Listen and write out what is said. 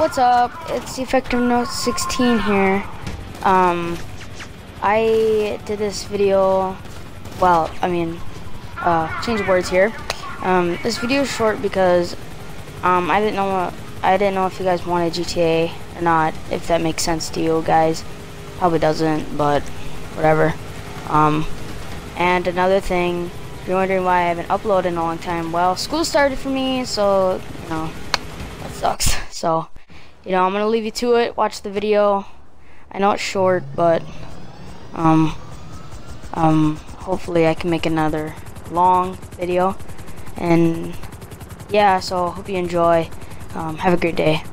What's up? It's Effective Note 16 here. Um, I did this video, well, I mean, uh, change words here. Um, this video is short because, um, I didn't know what, I didn't know if you guys wanted GTA or not, if that makes sense to you guys. Probably doesn't, but whatever. Um, and another thing, if you're wondering why I haven't uploaded in a long time, well, school started for me, so, you know, that sucks. So, you know, I'm gonna leave you to it. Watch the video. I know it's short, but um, um, hopefully I can make another long video. And yeah, so hope you enjoy. Um, have a great day.